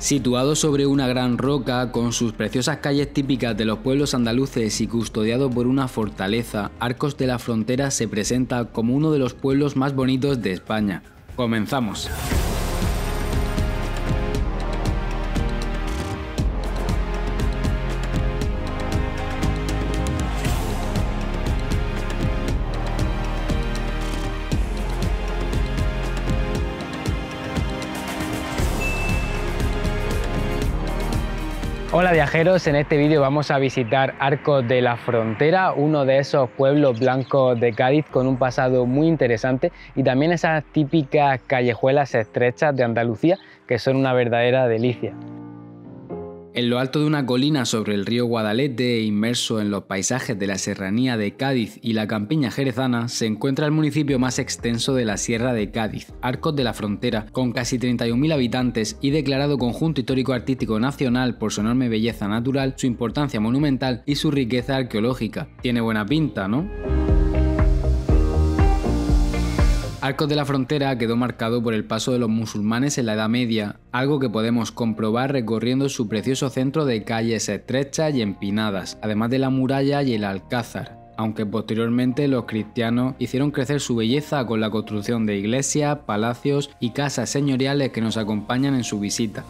Situado sobre una gran roca, con sus preciosas calles típicas de los pueblos andaluces y custodiado por una fortaleza, Arcos de la Frontera se presenta como uno de los pueblos más bonitos de España. Comenzamos. Hola viajeros, en este vídeo vamos a visitar Arcos de la Frontera, uno de esos pueblos blancos de Cádiz con un pasado muy interesante y también esas típicas callejuelas estrechas de Andalucía que son una verdadera delicia. En lo alto de una colina sobre el río Guadalete, inmerso en los paisajes de la serranía de Cádiz y la campiña jerezana, se encuentra el municipio más extenso de la Sierra de Cádiz, Arcos de la Frontera, con casi 31.000 habitantes y declarado Conjunto Histórico Artístico Nacional por su enorme belleza natural, su importancia monumental y su riqueza arqueológica. Tiene buena pinta, ¿no? Arcos de la Frontera quedó marcado por el paso de los musulmanes en la Edad Media, algo que podemos comprobar recorriendo su precioso centro de calles estrechas y empinadas, además de la muralla y el alcázar, aunque posteriormente los cristianos hicieron crecer su belleza con la construcción de iglesias, palacios y casas señoriales que nos acompañan en su visita.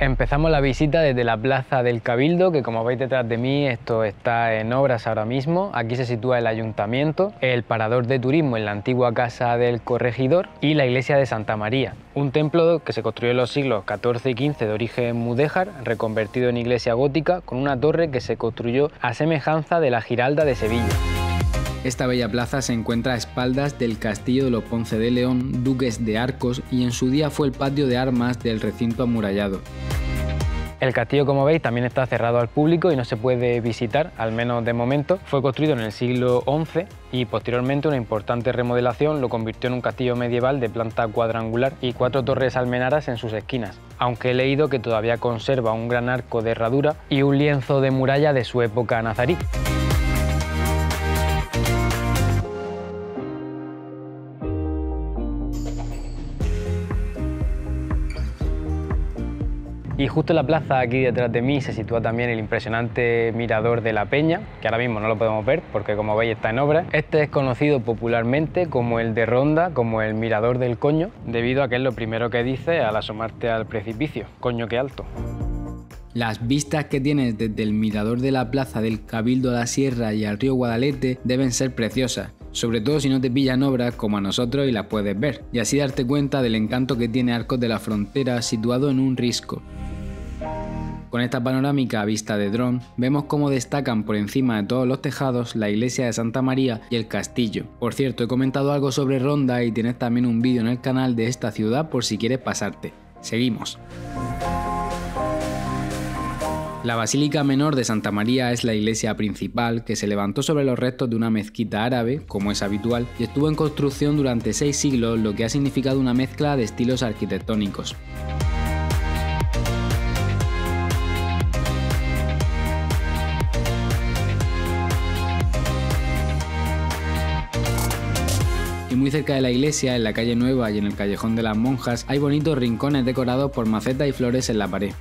Empezamos la visita desde la Plaza del Cabildo, que como veis detrás de mí, esto está en obras ahora mismo. Aquí se sitúa el ayuntamiento, el parador de turismo en la antigua casa del corregidor y la iglesia de Santa María, un templo que se construyó en los siglos XIV y XV de origen mudéjar, reconvertido en iglesia gótica, con una torre que se construyó a semejanza de la Giralda de Sevilla. Esta bella plaza se encuentra a espaldas del castillo de los Ponce de León, duques de Arcos, y en su día fue el patio de armas del recinto amurallado. El castillo, como veis, también está cerrado al público y no se puede visitar, al menos de momento. Fue construido en el siglo XI y posteriormente una importante remodelación lo convirtió en un castillo medieval de planta cuadrangular y cuatro torres almenaras en sus esquinas, aunque he leído que todavía conserva un gran arco de herradura y un lienzo de muralla de su época nazarí. Justo en la plaza aquí detrás de mí se sitúa también el impresionante mirador de la Peña, que ahora mismo no lo podemos ver porque como veis está en obra. Este es conocido popularmente como el de Ronda, como el mirador del coño, debido a que es lo primero que dice al asomarte al precipicio, coño que alto. Las vistas que tienes desde el mirador de la plaza del Cabildo de la Sierra y al río Guadalete deben ser preciosas, sobre todo si no te pillan obras como a nosotros y las puedes ver, y así darte cuenta del encanto que tiene Arcos de la Frontera situado en un risco. Con esta panorámica a vista de dron, vemos cómo destacan por encima de todos los tejados la iglesia de Santa María y el castillo. Por cierto, he comentado algo sobre Ronda y tienes también un vídeo en el canal de esta ciudad por si quieres pasarte. Seguimos. La Basílica Menor de Santa María es la iglesia principal que se levantó sobre los restos de una mezquita árabe, como es habitual, y estuvo en construcción durante seis siglos, lo que ha significado una mezcla de estilos arquitectónicos. Muy cerca de la iglesia, en la calle Nueva y en el callejón de las monjas, hay bonitos rincones decorados por macetas y flores en la pared.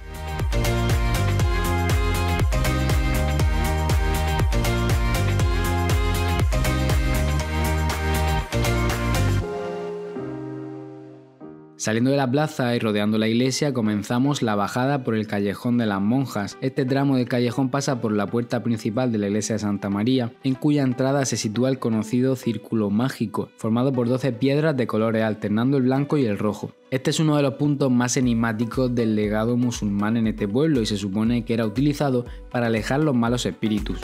Saliendo de la plaza y rodeando la iglesia comenzamos la bajada por el callejón de las monjas. Este tramo del callejón pasa por la puerta principal de la iglesia de Santa María, en cuya entrada se sitúa el conocido círculo mágico, formado por 12 piedras de colores alternando el blanco y el rojo. Este es uno de los puntos más enigmáticos del legado musulmán en este pueblo y se supone que era utilizado para alejar los malos espíritus.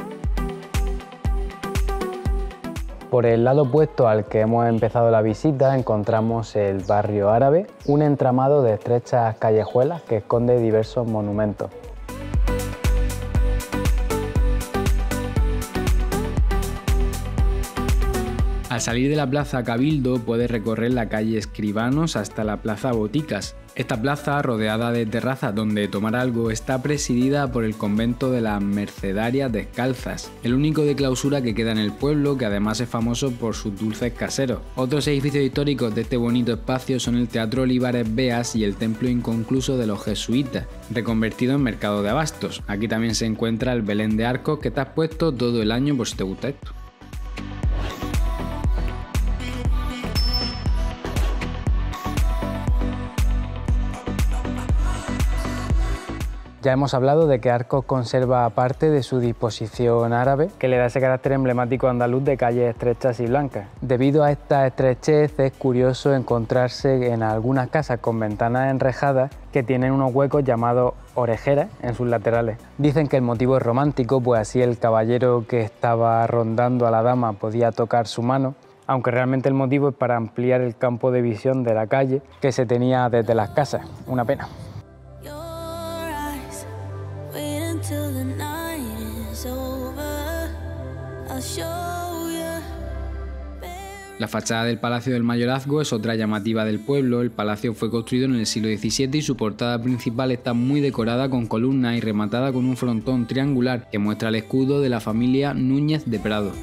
Por el lado opuesto al que hemos empezado la visita encontramos el barrio árabe, un entramado de estrechas callejuelas que esconde diversos monumentos. Al salir de la plaza Cabildo puedes recorrer la calle Escribanos hasta la plaza Boticas. Esta plaza, rodeada de terrazas donde tomar algo, está presidida por el convento de las Mercedarias Descalzas, el único de clausura que queda en el pueblo, que además es famoso por sus dulces caseros. Otros edificios históricos de este bonito espacio son el Teatro Olivares Beas y el Templo Inconcluso de los Jesuitas, reconvertido en mercado de abastos. Aquí también se encuentra el Belén de Arcos que está puesto todo el año por si te gusta esto. Ya hemos hablado de que Arcos conserva parte de su disposición árabe, que le da ese carácter emblemático andaluz de calles estrechas y blancas. Debido a esta estrechez es curioso encontrarse en algunas casas con ventanas enrejadas que tienen unos huecos llamados orejeras en sus laterales. Dicen que el motivo es romántico, pues así el caballero que estaba rondando a la dama podía tocar su mano aunque realmente el motivo es para ampliar el campo de visión de la calle que se tenía desde las casas. Una pena. La fachada del Palacio del Mayorazgo es otra llamativa del pueblo. El palacio fue construido en el siglo XVII y su portada principal está muy decorada con columnas y rematada con un frontón triangular que muestra el escudo de la familia Núñez de Prado.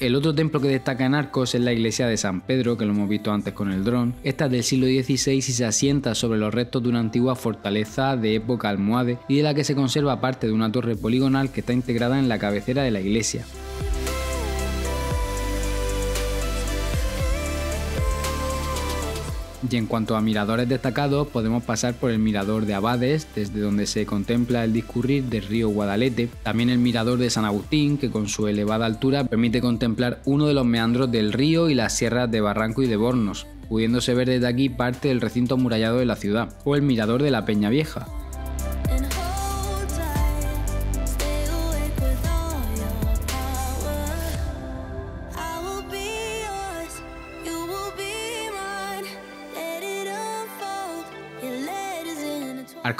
El otro templo que destaca en Arcos es la iglesia de San Pedro, que lo hemos visto antes con el dron. Esta es del siglo XVI y se asienta sobre los restos de una antigua fortaleza de época almohade y de la que se conserva parte de una torre poligonal que está integrada en la cabecera de la iglesia. Y en cuanto a miradores destacados, podemos pasar por el mirador de Abades, desde donde se contempla el discurrir del río Guadalete, también el mirador de San Agustín, que con su elevada altura permite contemplar uno de los meandros del río y las sierras de Barranco y de Bornos, pudiéndose ver desde aquí parte del recinto amurallado de la ciudad, o el mirador de la Peña Vieja,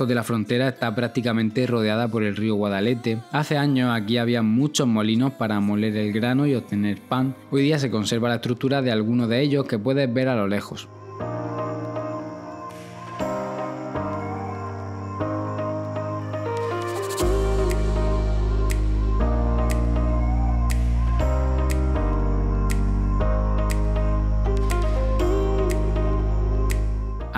De la Frontera está prácticamente rodeada por el río Guadalete. Hace años aquí había muchos molinos para moler el grano y obtener pan. Hoy día se conserva la estructura de alguno de ellos que puedes ver a lo lejos.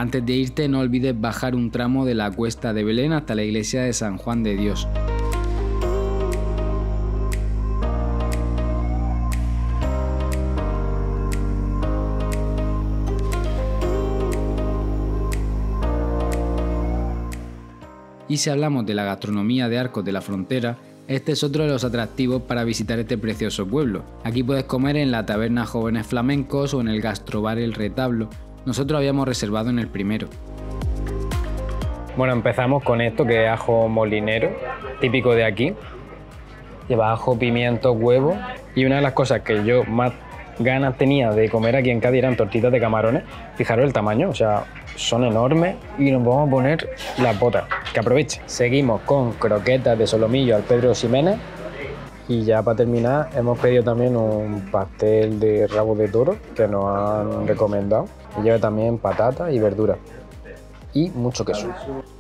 Antes de irte no olvides bajar un tramo de la cuesta de Belén hasta la iglesia de San Juan de Dios. Y si hablamos de la gastronomía de Arcos de la Frontera, este es otro de los atractivos para visitar este precioso pueblo. Aquí puedes comer en la taberna Jóvenes Flamencos o en el gastrobar El Retablo, nosotros habíamos reservado en el primero. Bueno, empezamos con esto que es ajo molinero, típico de aquí. Lleva ajo, pimiento, huevo. Y una de las cosas que yo más ganas tenía de comer aquí en Cádiz eran tortitas de camarones. Fijaros el tamaño, o sea, son enormes y nos vamos a poner las botas. Que aproveche. Seguimos con croquetas de solomillo al Pedro Ximénez. Y ya para terminar, hemos pedido también un pastel de rabo de toro que nos han recomendado lleva también patata y verdura y mucho queso.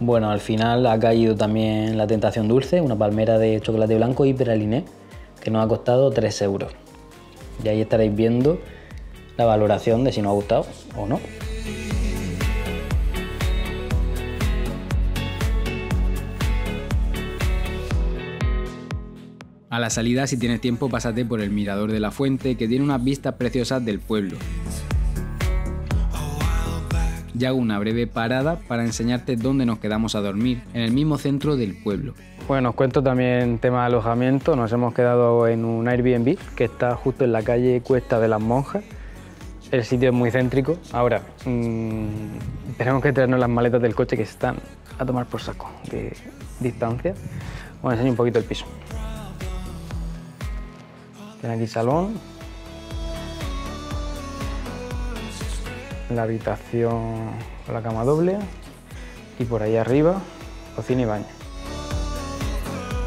Bueno, al final ha caído también la tentación dulce, una palmera de chocolate blanco y peraliné, que nos ha costado 3 euros. Y ahí estaréis viendo la valoración de si nos ha gustado o no. A la salida, si tienes tiempo, pásate por el Mirador de la Fuente, que tiene unas vistas preciosas del pueblo y hago una breve parada para enseñarte dónde nos quedamos a dormir, en el mismo centro del pueblo. Bueno, os cuento también tema de alojamiento. Nos hemos quedado en un Airbnb que está justo en la calle Cuesta de las Monjas. El sitio es muy céntrico. Ahora, mmm, tenemos que traernos las maletas del coche que están a tomar por saco de distancia. Os enseño un poquito el piso. Tiene aquí salón, la habitación con la cama doble y por ahí arriba cocina y baño.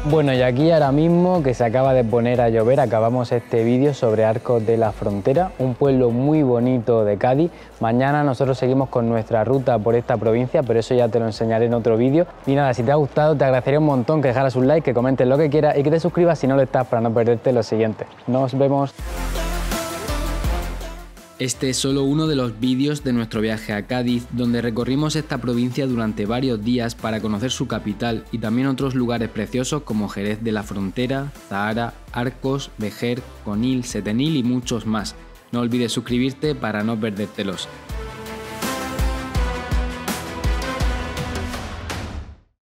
Bueno, y aquí ahora mismo que se acaba de poner a llover, acabamos este vídeo sobre Arcos de la Frontera, un pueblo muy bonito de Cádiz. Mañana nosotros seguimos con nuestra ruta por esta provincia, pero eso ya te lo enseñaré en otro vídeo. Y nada, si te ha gustado, te agradecería un montón que dejaras un like, que comentes lo que quieras y que te suscribas si no lo estás para no perderte lo siguiente. Nos vemos. Este es solo uno de los vídeos de nuestro viaje a Cádiz, donde recorrimos esta provincia durante varios días para conocer su capital y también otros lugares preciosos como Jerez de la Frontera, Zahara, Arcos, Vejer, Conil, Setenil y muchos más. No olvides suscribirte para no perdértelos.